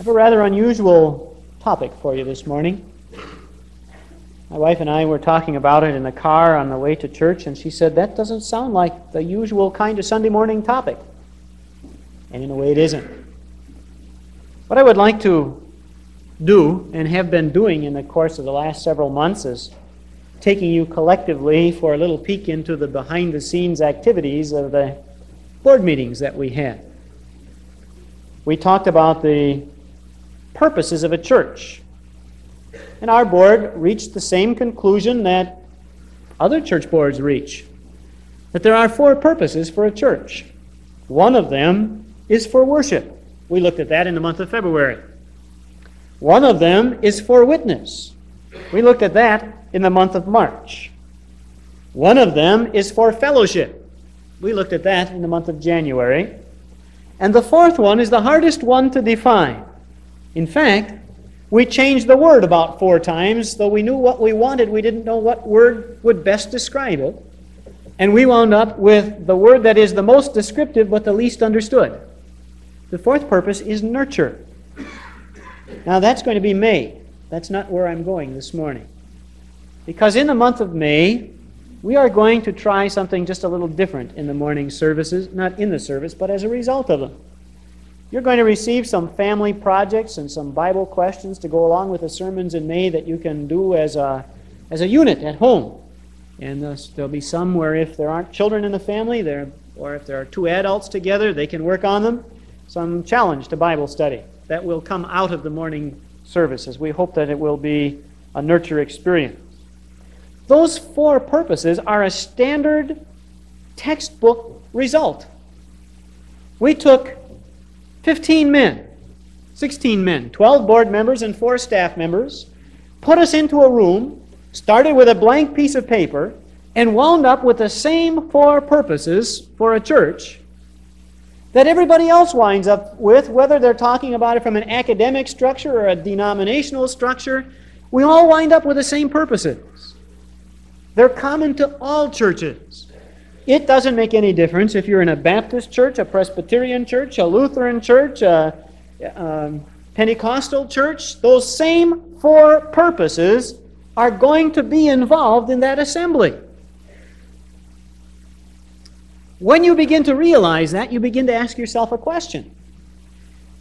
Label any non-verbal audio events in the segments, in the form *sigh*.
have a rather unusual topic for you this morning. My wife and I were talking about it in the car on the way to church, and she said, That doesn't sound like the usual kind of Sunday morning topic. And in a way, it isn't. What I would like to do, and have been doing in the course of the last several months, is taking you collectively for a little peek into the behind the scenes activities of the board meetings that we had. We talked about the purposes of a church. And our board reached the same conclusion that other church boards reach that there are four purposes for a church. One of them is for worship. We looked at that in the month of February. One of them is for witness. We looked at that in the month of March. One of them is for fellowship. We looked at that in the month of January. And the fourth one is the hardest one to define. In fact, we changed the word about four times, though we knew what we wanted, we didn't know what word would best describe it. And we wound up with the word that is the most descriptive but the least understood. The fourth purpose is nurture. Now that's going to be May. That's not where I'm going this morning. Because in the month of May, we are going to try something just a little different in the morning services, not in the service, but as a result of them. You're going to receive some family projects and some Bible questions to go along with the sermons in May that you can do as a, as a unit at home. And there'll be some where if there aren't children in the family, there, or if there are two adults together, they can work on them. Some challenge to Bible study that will come out of the morning services. We hope that it will be a nurture experience. Those four purposes are a standard textbook result. We took 15 men, 16 men, 12 board members, and 4 staff members, put us into a room, started with a blank piece of paper, and wound up with the same four purposes for a church that everybody else winds up with, whether they're talking about it from an academic structure or a denominational structure. We all wind up with the same purposes. They're common to all churches. It doesn't make any difference if you're in a Baptist church, a Presbyterian church, a Lutheran church, a, um, Pentecostal church. Those same four purposes are going to be involved in that assembly. When you begin to realize that, you begin to ask yourself a question.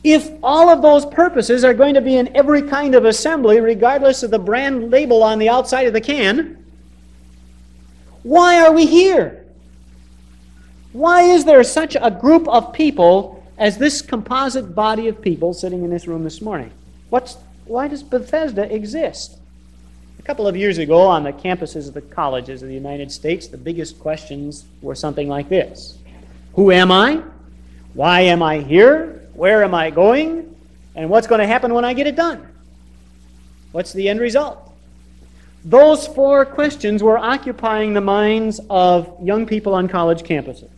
If all of those purposes are going to be in every kind of assembly, regardless of the brand label on the outside of the can, why are we here? Why is there such a group of people as this composite body of people sitting in this room this morning? What's, why does Bethesda exist? A couple of years ago, on the campuses of the colleges of the United States, the biggest questions were something like this Who am I? Why am I here? Where am I going? And what's going to happen when I get it done? What's the end result? Those four questions were occupying the minds of young people on college campuses.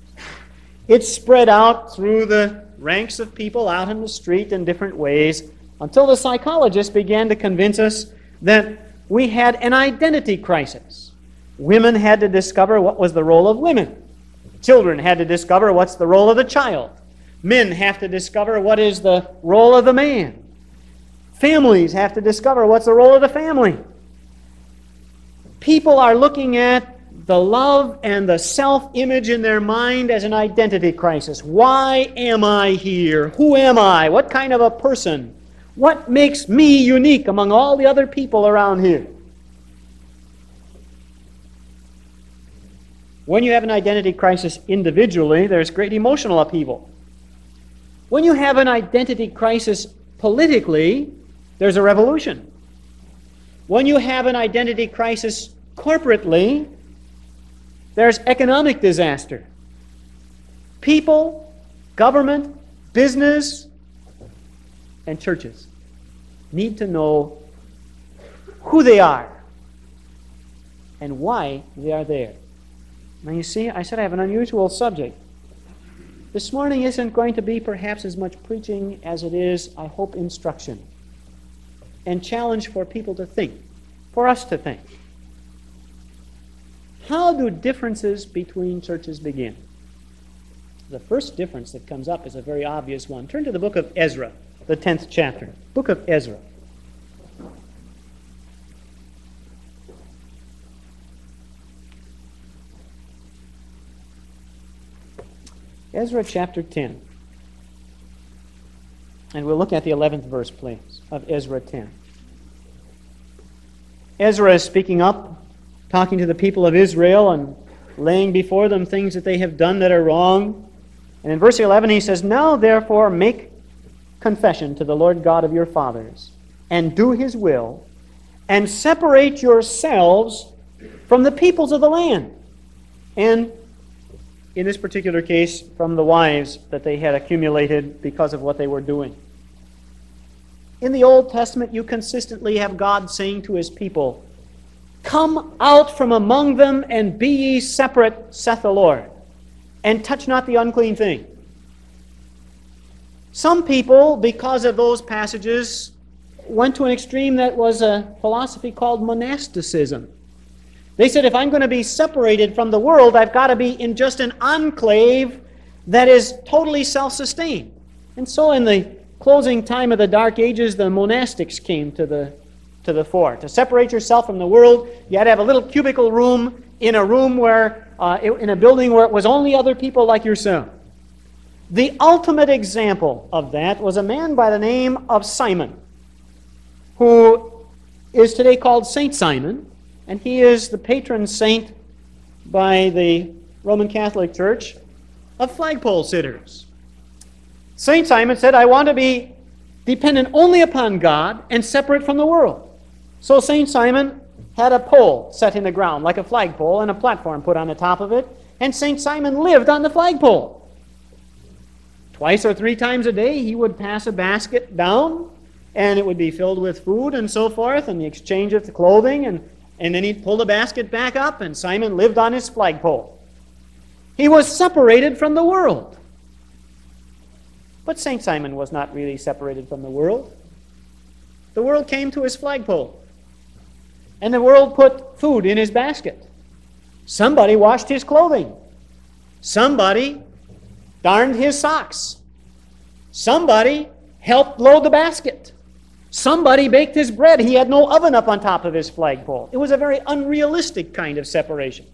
It spread out through the ranks of people out in the street in different ways until the psychologists began to convince us that we had an identity crisis. Women had to discover what was the role of women. Children had to discover what's the role of the child. Men have to discover what is the role of the man. Families have to discover what's the role of the family people are looking at the love and the self image in their mind as an identity crisis. Why am I here? Who am I? What kind of a person? What makes me unique among all the other people around here? When you have an identity crisis individually, there's great emotional upheaval. When you have an identity crisis politically, there's a revolution. When you have an identity crisis corporately, there's economic disaster. People, government, business, and churches need to know who they are and why they are there. Now, you see, I said I have an unusual subject. This morning isn't going to be perhaps as much preaching as it is, I hope, instruction and challenge for people to think for us to think. How do differences between churches begin? The first difference that comes up is a very obvious one. Turn to the book of Ezra, the the 10th chapter, book of Ezra. Ezra chapter 10. And we'll look at the 11th verse, please, of Ezra 10. Ezra is speaking up, talking to the people of Israel and laying before them things that they have done that are wrong. And in verse 11 he says, Now therefore make confession to the Lord God of your fathers, and do his will, and separate yourselves from the peoples of the land. And in this particular case, from the wives that they had accumulated because of what they were doing. In the Old Testament, you consistently have God saying to his people, Come out from among them and be ye separate, saith the Lord, and touch not the unclean thing. Some people, because of those passages, went to an extreme that was a philosophy called monasticism. They said, if I'm going to be separated from the world, I've got to be in just an enclave that is totally self sustained. And so, in the closing time of the Dark Ages, the monastics came to the, to the fore. To separate yourself from the world, you had to have a little cubicle room in a room where, uh, in a building where it was only other people like yourself. The ultimate example of that was a man by the name of Simon, who is today called Saint Simon and he is the patron saint by the Roman Catholic Church of flagpole sitters. St. Simon said, I want to be dependent only upon God and separate from the world. So St. Simon had a pole set in the ground, like a flagpole, and a platform put on the top of it, and St. Simon lived on the flagpole. Twice or three times a day, he would pass a basket down, and it would be filled with food and so forth, and the exchange of the clothing and and then he'd pull the basket back up, and Simon lived on his flagpole. He was separated from the world. But St. Simon was not really separated from the world. The world came to his flagpole, and the world put food in his basket. Somebody washed his clothing. Somebody darned his socks. Somebody helped load the basket. Somebody baked his bread. He had no oven up on top of his flagpole. It was a very unrealistic kind of separation.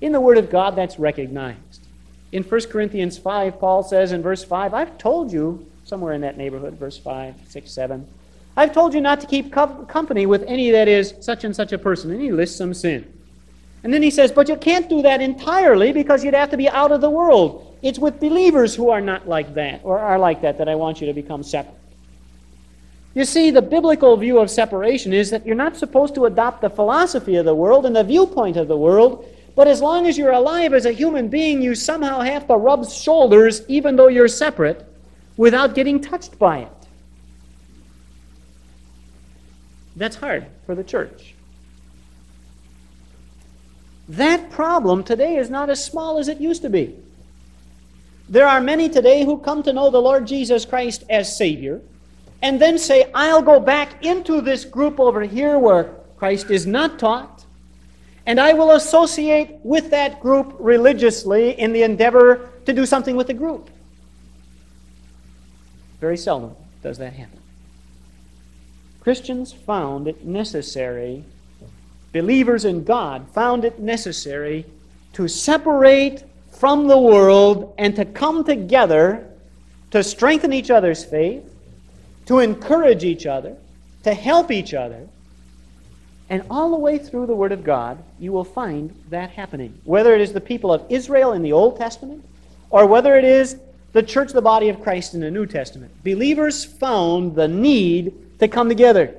In the Word of God, that's recognized. In 1 Corinthians 5, Paul says in verse 5, I've told you, somewhere in that neighborhood, verse 5, 6, 7, I've told you not to keep co- company with any that is such and such a person. And he lists some sin. And then he says, But you can't do that entirely because you'd have to be out of the world. It's with believers who are not like that, or are like that, that I want you to become separate. You see, the biblical view of separation is that you're not supposed to adopt the philosophy of the world and the viewpoint of the world, but as long as you're alive as a human being, you somehow have to rub shoulders, even though you're separate, without getting touched by it. That's hard for the church. That problem today is not as small as it used to be. There are many today who come to know the Lord Jesus Christ as Savior and then say, I'll go back into this group over here where Christ is not taught, and I will associate with that group religiously in the endeavor to do something with the group. Very seldom does that happen. Christians found it necessary, believers in God found it necessary to separate from the world and to come together to strengthen each other's faith to encourage each other, to help each other. And all the way through the Word of God, you will find that happening. Whether it is the people of Israel in the Old Testament, or whether it is the church, the body of Christ in the New Testament, believers found the need to come together.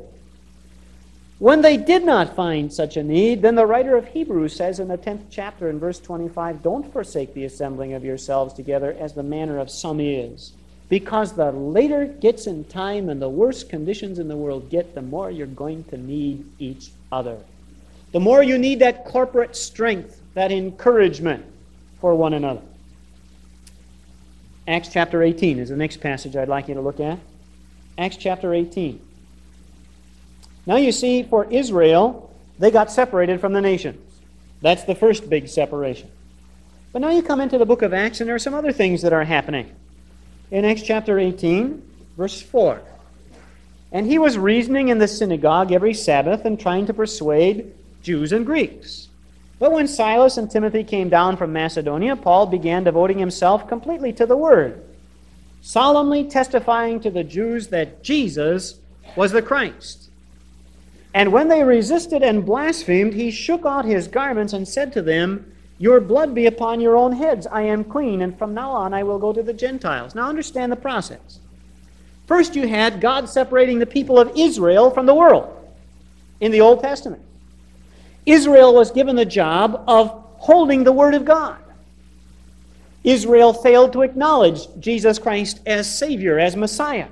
When they did not find such a need, then the writer of Hebrews says in the 10th chapter in verse 25, Don't forsake the assembling of yourselves together as the manner of some is because the later it gets in time and the worse conditions in the world get, the more you're going to need each other. The more you need that corporate strength, that encouragement for one another. Acts chapter 18 is the next passage I'd like you to look at. Acts chapter 18. Now you see, for Israel, they got separated from the nations. That's the first big separation. But now you come into the book of Acts, and there are some other things that are happening in Acts chapter 18. Verse 4. And he was reasoning in the synagogue every Sabbath and trying to persuade Jews and Greeks. But when Silas and Timothy came down from Macedonia, Paul began devoting himself completely to the word, solemnly testifying to the Jews that Jesus was the Christ. And when they resisted and blasphemed, he shook out his garments and said to them, Your blood be upon your own heads. I am clean, and from now on I will go to the Gentiles. Now understand the process. First, you had God separating the people of Israel from the world in the Old Testament. Israel was given the job of holding the Word of God. Israel failed to acknowledge Jesus Christ as Savior, as Messiah.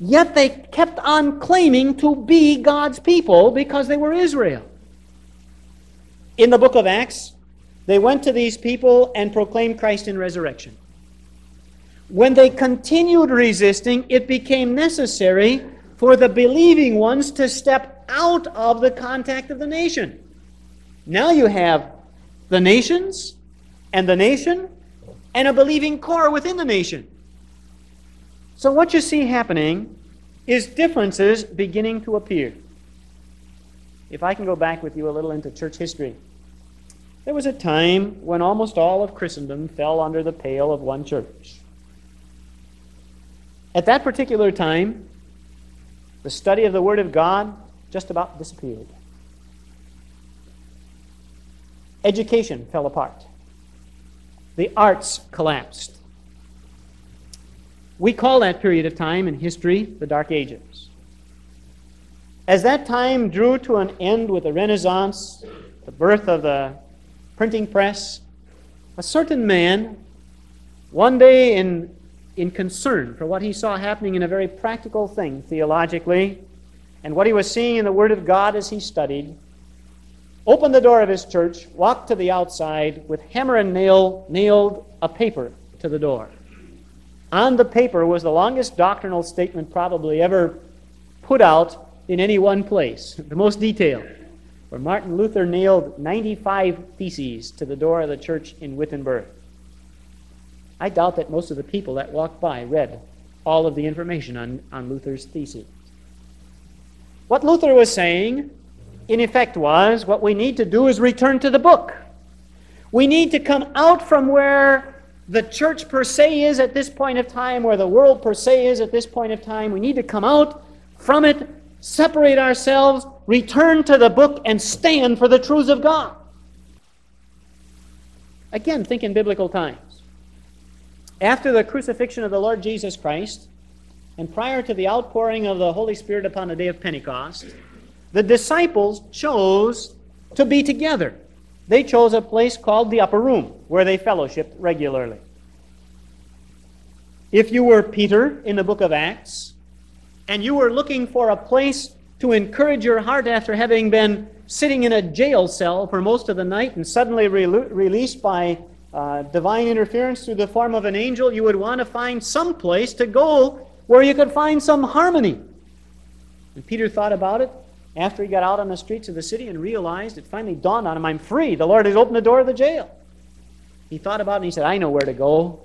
Yet they kept on claiming to be God's people because they were Israel. In the book of Acts, they went to these people and proclaimed Christ in resurrection. When they continued resisting, it became necessary for the believing ones to step out of the contact of the nation. Now you have the nations and the nation and a believing core within the nation. So, what you see happening is differences beginning to appear. If I can go back with you a little into church history, there was a time when almost all of Christendom fell under the pale of one church. At that particular time, the study of the Word of God just about disappeared. Education fell apart. The arts collapsed. We call that period of time in history the Dark Ages. As that time drew to an end with the Renaissance, the birth of the printing press, a certain man, one day in in concern for what he saw happening in a very practical thing theologically and what he was seeing in the Word of God as he studied, opened the door of his church, walked to the outside with hammer and nail, nailed a paper to the door. On the paper was the longest doctrinal statement probably ever put out in any one place, *laughs* the most detailed, where Martin Luther nailed 95 theses to the door of the church in Wittenberg. I doubt that most of the people that walked by read all of the information on, on Luther's thesis. What Luther was saying, in effect, was what we need to do is return to the book. We need to come out from where the church per se is at this point of time, where the world per se is at this point of time. We need to come out from it, separate ourselves, return to the book, and stand for the truths of God. Again, think in biblical times. After the crucifixion of the Lord Jesus Christ, and prior to the outpouring of the Holy Spirit upon the day of Pentecost, the disciples chose to be together. They chose a place called the upper room, where they fellowshiped regularly. If you were Peter in the book of Acts, and you were looking for a place to encourage your heart after having been sitting in a jail cell for most of the night and suddenly re- released by uh, divine interference through the form of an angel, you would want to find some place to go where you could find some harmony. And Peter thought about it after he got out on the streets of the city and realized it finally dawned on him I'm free. The Lord has opened the door of the jail. He thought about it and he said, I know where to go.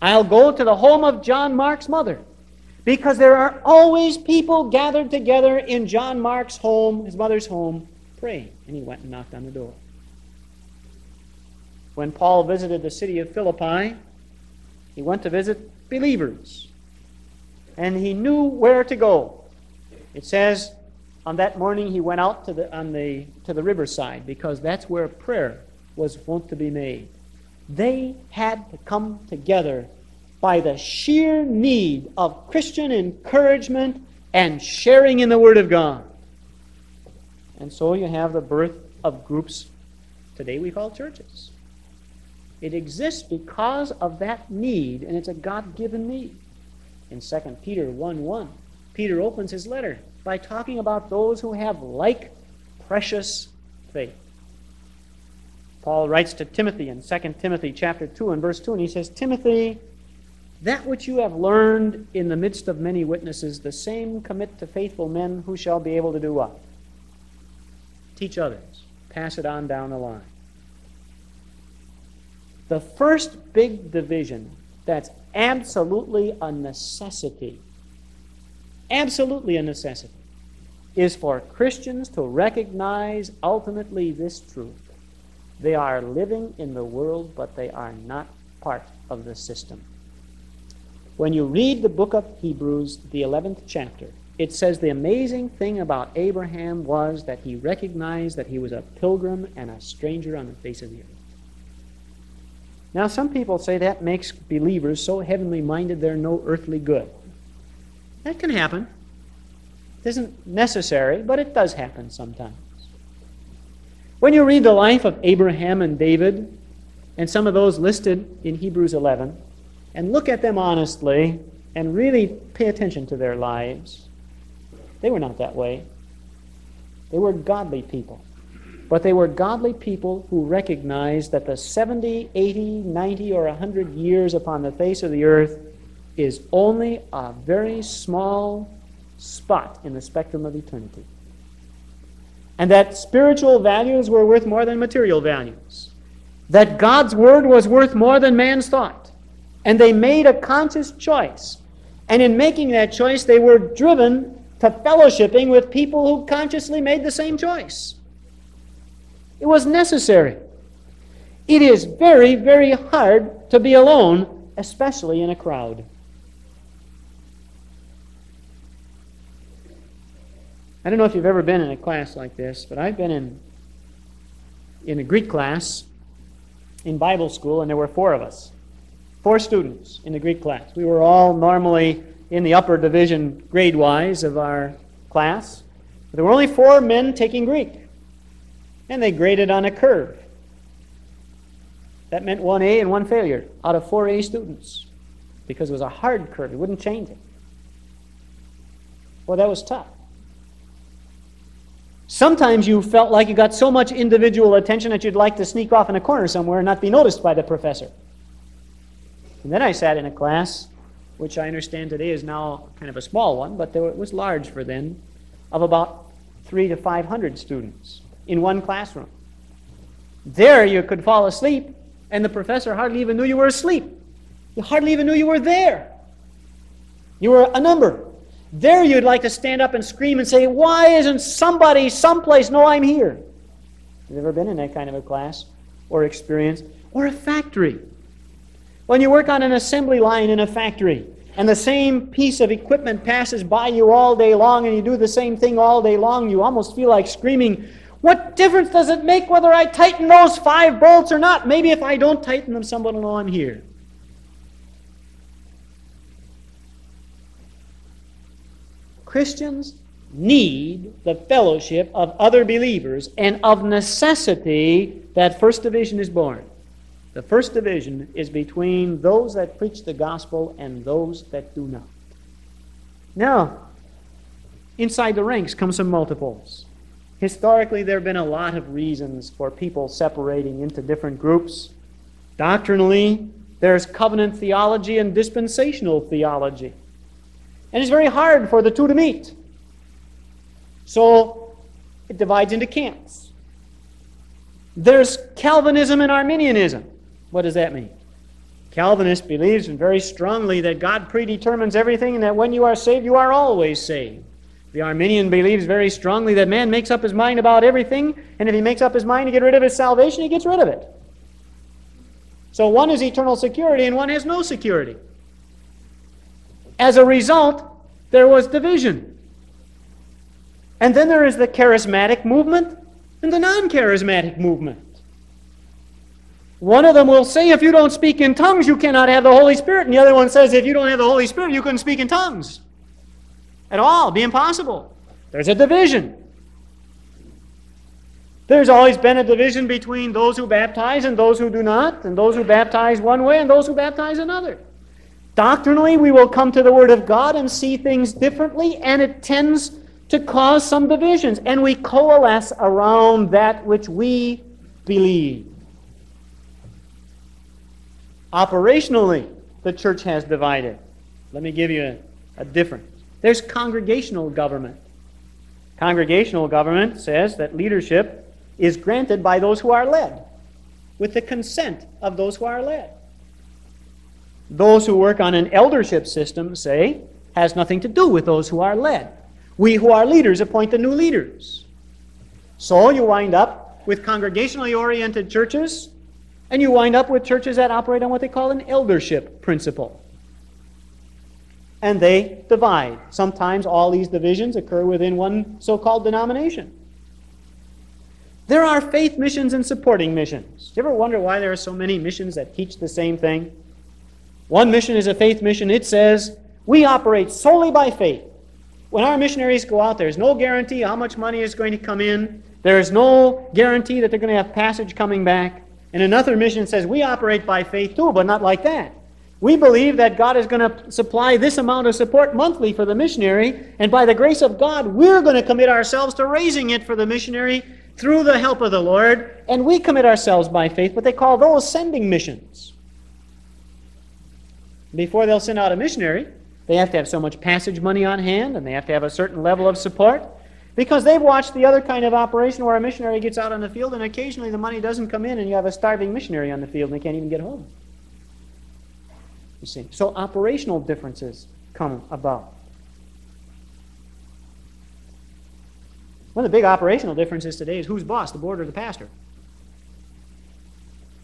I'll go to the home of John Mark's mother. Because there are always people gathered together in John Mark's home, his mother's home, praying. And he went and knocked on the door when Paul visited the city of Philippi, he went to visit believers. And he knew where to go. It says on that morning he went out to the, on the, to the riverside because that's where prayer was wont to be made. They had to come together by the sheer need of Christian encouragement and sharing in the Word of God. And so you have the birth of groups today we call churches. It exists because of that need, and it's a God given need. In 2 Peter 1 1, Peter opens his letter by talking about those who have like precious faith. Paul writes to Timothy in 2 Timothy chapter 2 and verse 2, and he says, Timothy, that which you have learned in the midst of many witnesses, the same commit to faithful men who shall be able to do what? Teach others. Pass it on down the line. The first big division that's absolutely a necessity, absolutely a necessity, is for Christians to recognize ultimately this truth. They are living in the world, but they are not part of the system. When you read the book of Hebrews, the 11th chapter, it says the amazing thing about Abraham was that he recognized that he was a pilgrim and a stranger on the face of the earth. Now, some people say that makes believers so heavenly minded they're no earthly good. That can happen. It isn't necessary, but it does happen sometimes. When you read the life of Abraham and David, and some of those listed in Hebrews 11, and look at them honestly and really pay attention to their lives, they were not that way. They were godly people. But they were godly people who recognized that the 70, 80, 90, or 100 years upon the face of the earth is only a very small spot in the spectrum of eternity. And that spiritual values were worth more than material values. That God's word was worth more than man's thought. And they made a conscious choice. And in making that choice, they were driven to fellowshipping with people who consciously made the same choice. It was necessary. It is very, very hard to be alone, especially in a crowd. I don't know if you've ever been in a class like this, but I've been in, in a Greek class in Bible school, and there were four of us. Four students in the Greek class. We were all normally in the upper division grade wise of our class. But there were only four men taking Greek, and they graded on a curve. That meant one A and one failure out of four A students because it was a hard curve. You wouldn't change it. Well, that was tough. Sometimes you felt like you got so much individual attention that you'd like to sneak off in a corner somewhere and not be noticed by the professor. And then I sat in a class which I understand today is now kind of a small one, but it was large for then, of about three to 500 students in one classroom. There you could fall asleep, and the professor hardly even knew you were asleep. You hardly even knew you were there. You were a number. There you'd like to stand up and scream and say, Why isn't somebody someplace know I'm here? Have you ever been in that kind of a class or experience? Or a factory? When you work on an assembly line in a factory and the same piece of equipment passes by you all day long and you do the same thing all day long, you almost feel like screaming, What difference does it make whether I tighten those five bolts or not? Maybe if I don't tighten them, somebody will know I'm here. Christians need the fellowship of other believers, and of necessity, that first division is born. The first division is between those that preach the gospel and those that do not. Now, inside the ranks come some multiples. Historically, there have been a lot of reasons for people separating into different groups. Doctrinally, there's covenant theology and dispensational theology. And it's very hard for the two to meet. So it divides into camps. There's Calvinism and Arminianism. What does that mean? Calvinist believes very strongly that God predetermines everything and that when you are saved, you are always saved. The Arminian believes very strongly that man makes up his mind about everything, and if he makes up his mind to get rid of his salvation, he gets rid of it. So one is eternal security and one has no security. As a result, there was division. And then there is the charismatic movement and the non charismatic movement. One of them will say, if you don't speak in tongues, you cannot have the Holy Spirit. And the other one says, if you don't have the Holy Spirit, you couldn't speak in tongues at all. Be impossible. There's a division. There's always been a division between those who baptize and those who do not, and those who baptize one way and those who baptize another. Doctrinally, we will come to the Word of God and see things differently, and it tends to cause some divisions. And we coalesce around that which we believe. Operationally, the church has divided. Let me give you a, a difference. There's congregational government. Congregational government says that leadership is granted by those who are led, with the consent of those who are led. Those who work on an eldership system say has nothing to do with those who are led. We who are leaders appoint the new leaders. So you wind up with congregationally oriented churches, and you wind up with churches that operate on what they call an eldership principle. And they divide. Sometimes all these divisions occur within one so called denomination. There are faith missions and supporting missions. Do you ever wonder why there are so many missions that teach the same thing? One mission is a faith mission. It says, we operate solely by faith. When our missionaries go out, there's no guarantee how much money is going to come in. There's no guarantee that they're going to have passage coming back. And another mission says we operate by faith too, but not like that. We believe that God is going to supply this amount of support monthly for the missionary, and by the grace of God, we're going to commit ourselves to raising it for the missionary through the help of the Lord, and we commit ourselves by faith, but they call those sending missions. Before they'll send out a missionary, they have to have so much passage money on hand, and they have to have a certain level of support. Because they've watched the other kind of operation where a missionary gets out on the field, and occasionally the money doesn't come in, and you have a starving missionary on the field, and they can't even get home. You see. So operational differences come about. One of the big operational differences today is who's boss, the board or the pastor.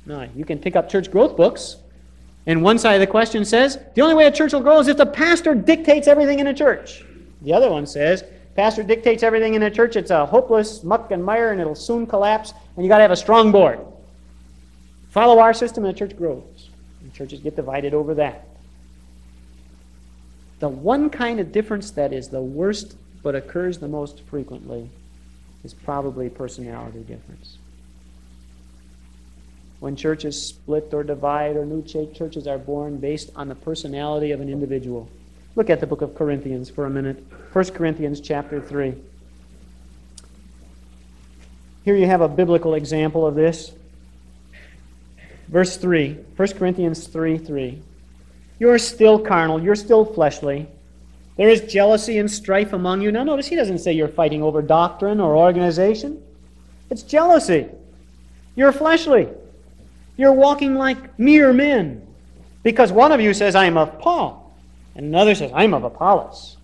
Now, you can pick up church growth books, and one side of the question says the only way a church will grow is if the pastor dictates everything in a church. The other one says pastor dictates everything in a church, it's a hopeless muck and mire, and it'll soon collapse, and you got to have a strong board. Follow our system, and the church grows. And churches get divided over that. The one kind of difference that is the worst but occurs the most frequently is probably personality difference. When churches split or divide or new churches are born based on the personality of an individual. Look at the book of Corinthians for a minute. 1 Corinthians chapter 3. Here you have a biblical example of this. Verse 3, 1 Corinthians 3 3. You're still carnal, you're still fleshly. There is jealousy and strife among you. Now, notice he doesn't say you're fighting over doctrine or organization. It's jealousy. You're fleshly. You're walking like mere men. Because one of you says, I am of Paul, and another says, I'm of Apollos.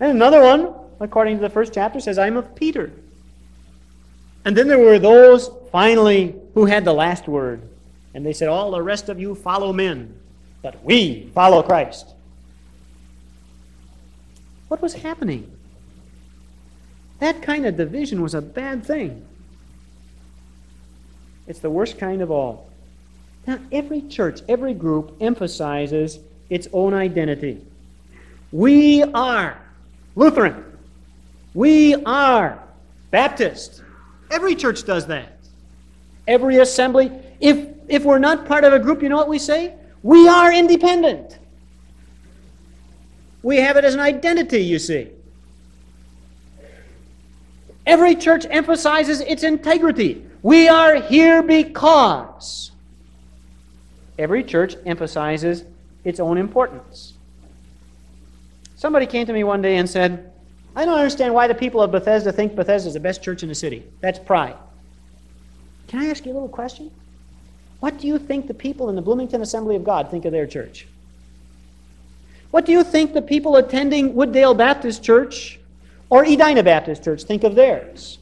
And another one, according to the first chapter, says, I'm of Peter. And then there were those, finally, who had the last word. And they said, All the rest of you follow men, but we follow Christ. What was happening? That kind of division was a bad thing. It's the worst kind of all. Now, every church, every group emphasizes its own identity. We are Lutheran. We are Baptist. Every church does that. Every assembly. If, if we're not part of a group, you know what we say? We are independent. We have it as an identity, you see. Every church emphasizes its integrity. We are here because. Every church emphasizes its own importance. Somebody came to me one day and said, I don't understand why the people of Bethesda think Bethesda is the best church in the city. That's pride. Can I ask you a little question? What do you think the people in the Bloomington Assembly of God think of their church? What do you think the people attending Wooddale Baptist Church or Edina Baptist Church think of theirs?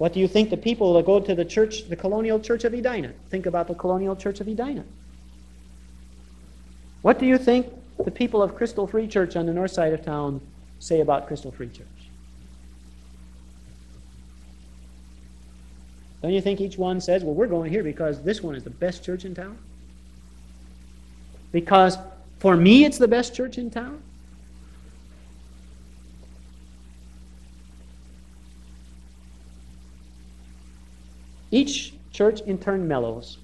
What do you think the people that go to the church, the Colonial Church of Edina, think about the Colonial Church of Edina? What do you think the people of Crystal Free Church on the north side of town say about Crystal Free Church? Don't you think each one says, well, we're going here because this one is the best church in town? Because for me, it's the best church in town. Each church in turn mellows.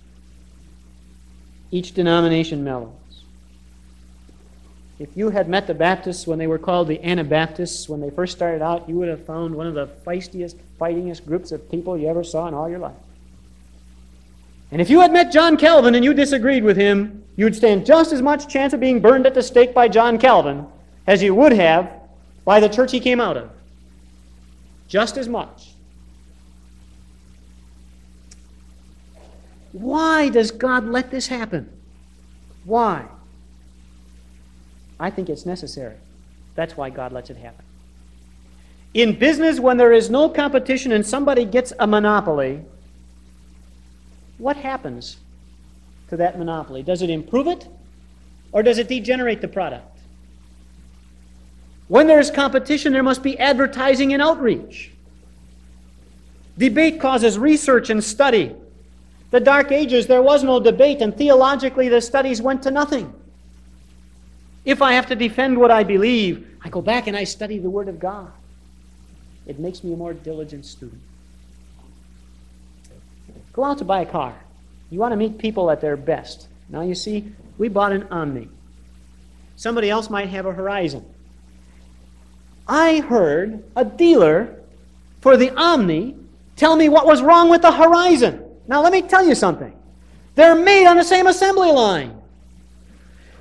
Each denomination mellows. If you had met the Baptists when they were called the Anabaptists, when they first started out, you would have found one of the feistiest, fightingest groups of people you ever saw in all your life. And if you had met John Calvin and you disagreed with him, you'd stand just as much chance of being burned at the stake by John Calvin as you would have by the church he came out of. Just as much. Why does God let this happen? Why? I think it's necessary. That's why God lets it happen. In business, when there is no competition and somebody gets a monopoly, what happens to that monopoly? Does it improve it or does it degenerate the product? When there is competition, there must be advertising and outreach. Debate causes research and study. The Dark Ages, there was no debate, and theologically, the studies went to nothing. If I have to defend what I believe, I go back and I study the Word of God. It makes me a more diligent student. Go out to buy a car. You want to meet people at their best. Now, you see, we bought an Omni. Somebody else might have a Horizon. I heard a dealer for the Omni tell me what was wrong with the Horizon. Now, let me tell you something. They're made on the same assembly line.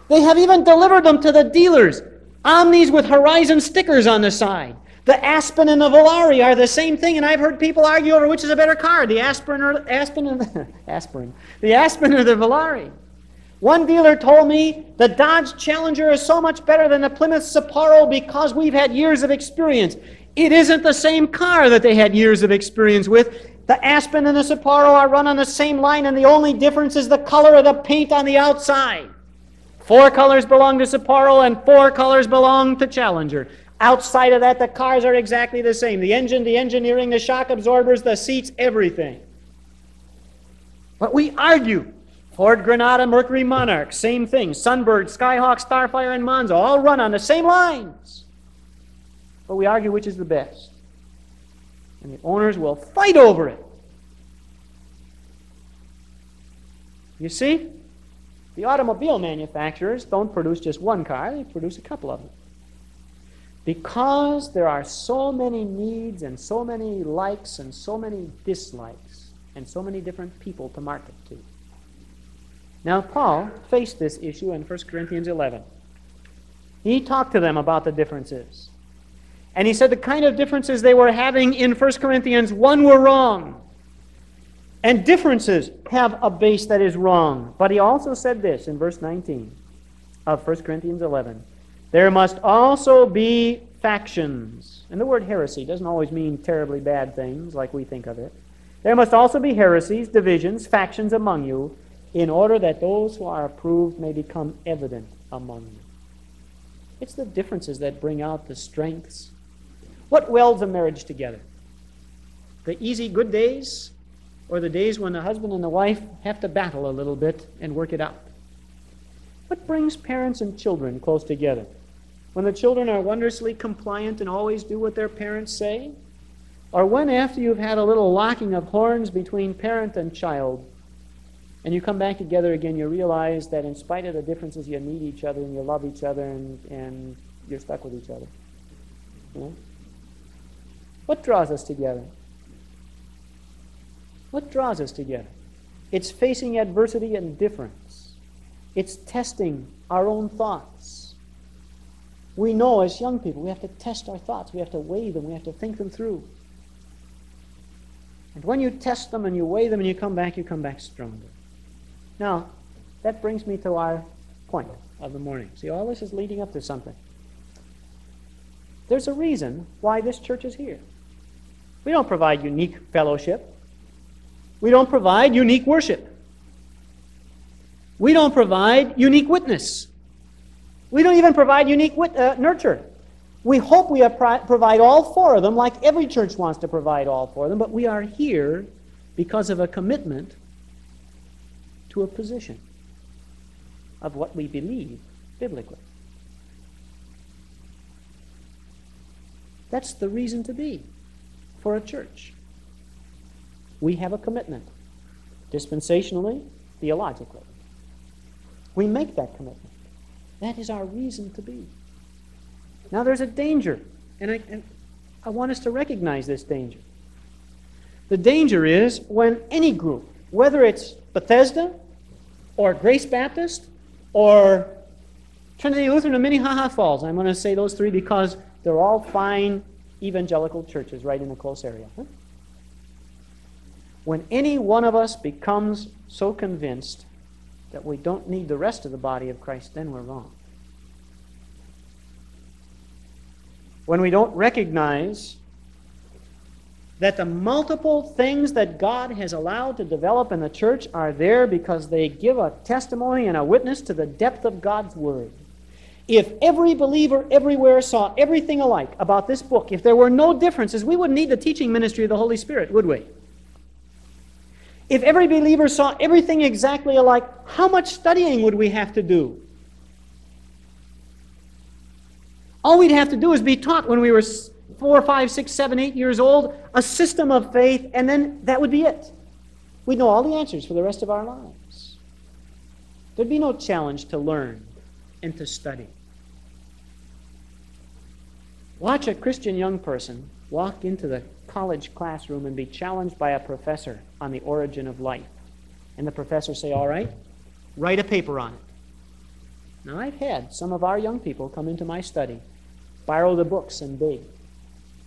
They have even delivered them to the dealers. Omnis with Horizon stickers on the side. The Aspen and the Volare are the same thing, and I've heard people argue over which is a better car, the Aspen or Aspen and the, *laughs* Aspirin, the Aspen or the Volare. One dealer told me the Dodge Challenger is so much better than the Plymouth Sapporo because we've had years of experience. It isn't the same car that they had years of experience with. The Aspen and the Sapporo are run on the same line, and the only difference is the color of the paint on the outside. Four colors belong to Sapporo, and four colors belong to Challenger. Outside of that, the cars are exactly the same. The engine, the engineering, the shock absorbers, the seats, everything. But we argue Ford Granada, Mercury Monarch, same thing. Sunbird, Skyhawk, Starfire, and Monza all run on the same lines. But we argue which is the best. And the owners will fight over it. You see? The automobile manufacturers don't produce just one car, they produce a couple of them. Because there are so many needs and so many likes and so many dislikes and so many different people to market to. Now, Paul faced this issue in 1 Corinthians 11. He talked to them about the differences. And he said the kind of differences they were having in 1 Corinthians 1 were wrong. And differences have a base that is wrong. But he also said this in verse 19 of 1 Corinthians 11 there must also be factions. And the word heresy doesn't always mean terribly bad things like we think of it. There must also be heresies, divisions, factions among you in order that those who are approved may become evident among you. It's the differences that bring out the strengths. What welds a marriage together? The easy, good days, or the days when the husband and the wife have to battle a little bit and work it out? What brings parents and children close together? When the children are wondrously compliant and always do what their parents say? Or when, after you've had a little locking of horns between parent and child, and you come back together again, you realize that in spite of the differences, you need each other and you love each other and, and you're stuck with each other. You know? What draws us together? What draws us together? It's facing adversity and difference. It's testing our own thoughts. We know as young people we have to test our thoughts. We have to weigh them. We have to think them through. And when you test them and you weigh them and you come back, you come back stronger. Now, that brings me to our point of the morning. See, all this is leading up to something. There's a reason why this church is here. We don't provide unique fellowship. We don't provide unique worship. We don't provide unique witness. We don't even provide unique wit- uh, nurture. We hope we provide all four of them, like every church wants to provide all four of them, but we are here because of a commitment to a position of what we believe biblically. That's the reason to be for a church. We have a commitment, dispensationally, theologically. We make that commitment. That is our reason to be. Now, there's a danger, and I, and I want us to recognize this danger. The danger is when any group, whether it's Bethesda or Grace Baptist or Trinity Lutheran of Minnehaha Falls. I'm going to say those three because they're all fine evangelical churches right in the close area. Huh? When any one of us becomes so convinced that we don't need the rest of the body of Christ, then we're wrong. When we don't recognize that the multiple things that God has allowed to develop in the church are there because they give a testimony and a witness to the depth of God's Word. If every believer everywhere saw everything alike about this book, if there were no differences, we wouldn't need the teaching ministry of the Holy Spirit, would we? If every believer saw everything exactly alike, how much studying would we have to do? All we'd have to do is be taught when we were four, five, six, seven, eight years old a system of faith, and then that would be it. We'd know all the answers for the rest of our lives. There'd be no challenge to learn and to study. Watch a Christian young person walk into the college classroom and be challenged by a professor on the origin of life. And the professor say, All right, write a paper on it. Now, I've had some of our young people come into my study, borrow the books, and beg.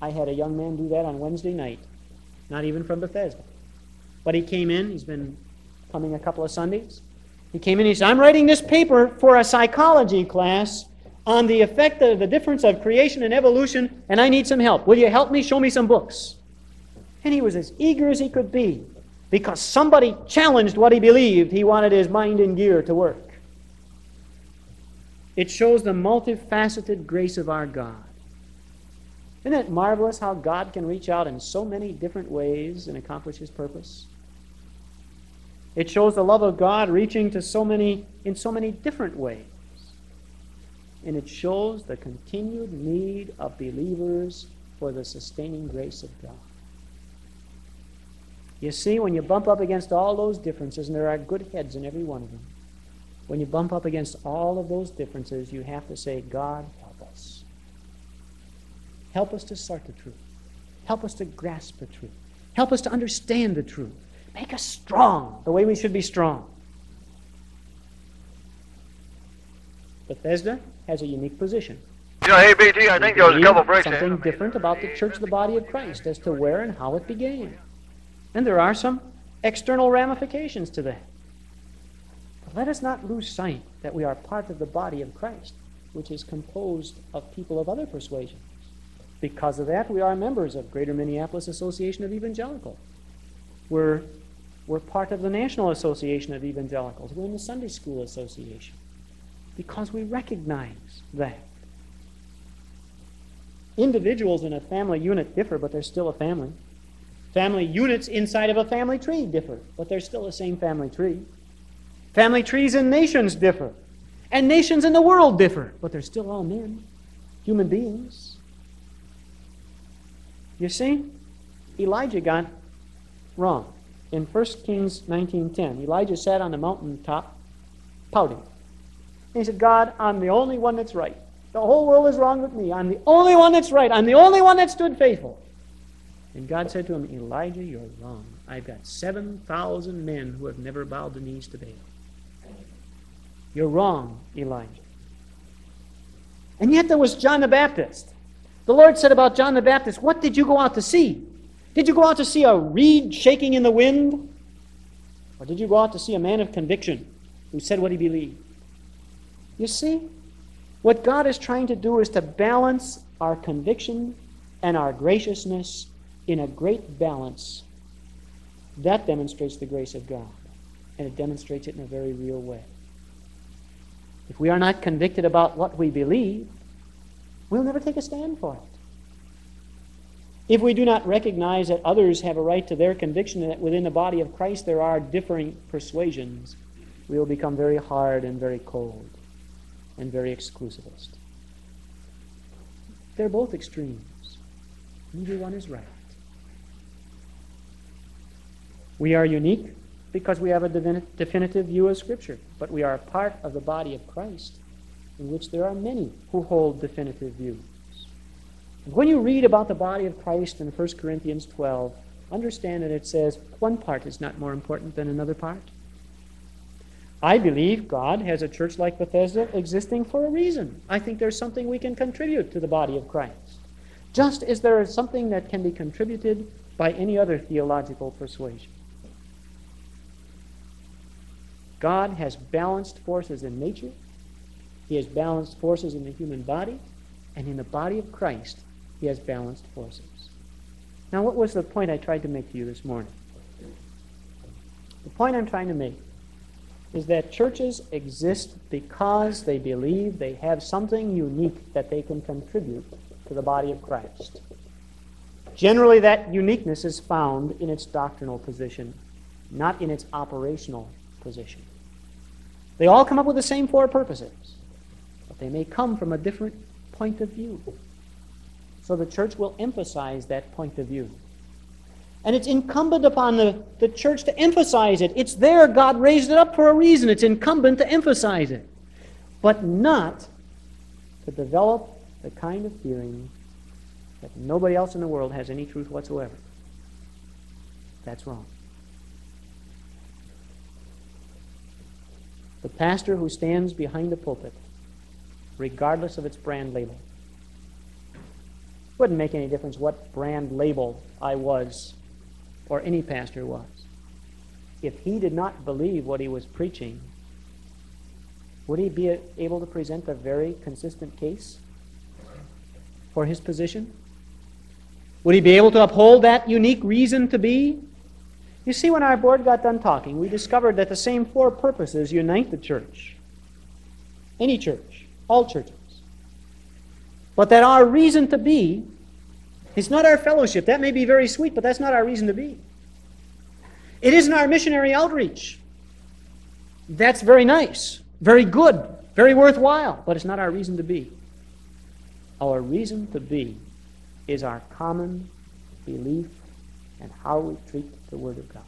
I had a young man do that on Wednesday night, not even from Bethesda. But he came in, he's been coming a couple of Sundays. He came in, he said, I'm writing this paper for a psychology class on the effect of the difference of creation and evolution, and I need some help. Will you help me? Show me some books. And he was as eager as he could be because somebody challenged what he believed. He wanted his mind in gear to work. It shows the multifaceted grace of our God. Isn't it marvelous how God can reach out in so many different ways and accomplish his purpose? It shows the love of God reaching to so many in so many different ways. And it shows the continued need of believers for the sustaining grace of God. You see, when you bump up against all those differences, and there are good heads in every one of them, when you bump up against all of those differences, you have to say, God, help us. Help us to sort the truth. Help us to grasp the truth. Help us to understand the truth. Make us strong the way we should be strong. Bethesda has a unique position. You know, hey, BT, I think there was a couple breaks Something in. different about the church of the body of Christ as to where and how it began. And there are some external ramifications to that. But let us not lose sight that we are part of the body of Christ, which is composed of people of other persuasions. Because of that, we are members of Greater Minneapolis Association of Evangelicals. We're, we're part of the National Association of Evangelicals. We're in the Sunday School Association. Because we recognize that. Individuals in a family unit differ, but they're still a family. Family units inside of a family tree differ, but they're still the same family tree. Family trees in nations differ, and nations in the world differ, but they're still all men, human beings. You see, Elijah got wrong. In 1 Kings 19.10, Elijah sat on the mountaintop pouting. He said, God, I'm the only one that's right. The whole world is wrong with me. I'm the only one that's right. I'm the only one that stood faithful. And God said to him, Elijah, you're wrong. I've got 7,000 men who have never bowed the knees to Baal. You're wrong, Elijah. And yet there was John the Baptist. The Lord said about John the Baptist, What did you go out to see? Did you go out to see a reed shaking in the wind? Or did you go out to see a man of conviction who said what he believed? You see, what God is trying to do is to balance our conviction and our graciousness in a great balance. That demonstrates the grace of God, and it demonstrates it in a very real way. If we are not convicted about what we believe, we'll never take a stand for it. If we do not recognize that others have a right to their conviction and that within the body of Christ there are differing persuasions, we will become very hard and very cold and very exclusivist. They're both extremes. Neither one is right. We are unique because we have a definitive view of Scripture, but we are a part of the body of Christ in which there are many who hold definitive views. And When you read about the body of Christ in 1 Corinthians 12, understand that it says one part is not more important than another part. I believe God has a church like Bethesda existing for a reason. I think there's something we can contribute to the body of Christ. Just as there is something that can be contributed by any other theological persuasion. God has balanced forces in nature, He has balanced forces in the human body, and in the body of Christ, He has balanced forces. Now, what was the point I tried to make to you this morning? The point I'm trying to make is that churches exist because they believe they have something unique that they can contribute to the body of Christ. Generally, that uniqueness is found in its doctrinal position, not in its operational position. They all come up with the same four purposes, but they may come from a different point of view. So the church will emphasize that point of view. And it's incumbent upon the, the church to emphasize it. It's there. God raised it up for a reason. It's incumbent to emphasize it. But not to develop the kind of feeling that nobody else in the world has any truth whatsoever. That's wrong. The pastor who stands behind the pulpit, regardless of its brand label, wouldn't make any difference what brand label I was or any pastor was. If he did not believe what he was preaching, would he be able to present a very consistent case for his position? Would he be able to uphold that unique reason to be? You see, when our board got done talking, we discovered that the same four purposes unite the church. Any church, all churches. But that our reason to be is not our fellowship. That may be very sweet, but that's not our reason to be. It isn't our missionary outreach. That's very nice, very good, very worthwhile, but it's not our reason to be. Our reason to be is our common belief and how we treat the Word of God.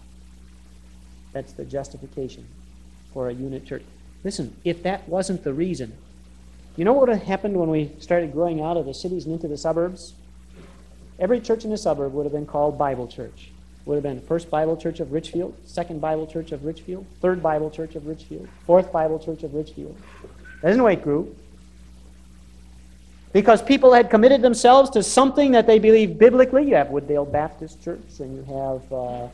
That's the justification for a unit church. Listen, if that wasn't the reason, you know what would have happened when we started growing out of the cities and into the suburbs? Every church in the suburb would have been called Bible Church. Would have been First Bible Church of Richfield, Second Bible Church of Richfield, Third Bible Church of Richfield, Fourth Bible Church of Richfield. That isn't the way it grew because people had committed themselves to something that they believed biblically. You have Wooddale Baptist Church, and you have uh,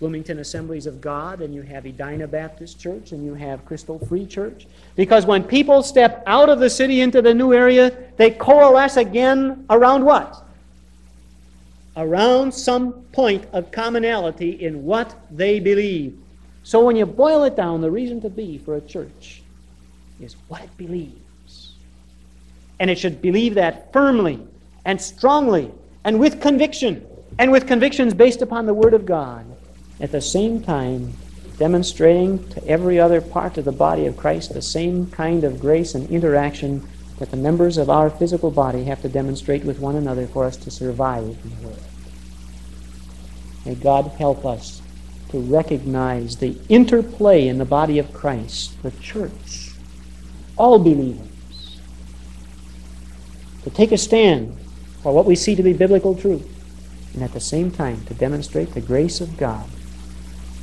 Bloomington Assemblies of God, and you have Edina Baptist Church, and you have Crystal Free Church. Because when people step out of the city into the new area, they coalesce again around what? Around some point of commonality in what they believe. So when you boil it down, the reason to be for a church is what it believes. And it should believe that firmly and strongly and with conviction, and with convictions based upon the Word of God. At the same time, demonstrating to every other part of the body of Christ the same kind of grace and interaction that the members of our physical body have to demonstrate with one another for us to survive in the world. May God help us to recognize the interplay in the body of Christ, the church, all believers to take a stand for what we see to be biblical truth, and at the same time to demonstrate the grace of God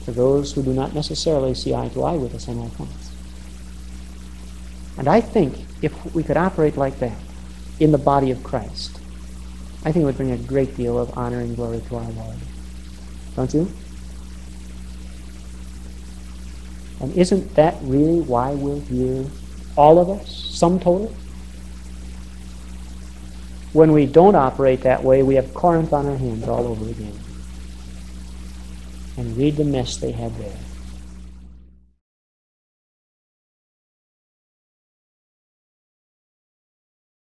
to those who do not necessarily see eye to eye with us on all points. And I think if we could operate like that in the body of Christ, I think it would bring a great deal of honor and glory to our Lord. Don't you? And isn't that really why we're here, all of us, sum total? When we don't operate that way, we have Corinth on our hands all over again. And read the mess they had there.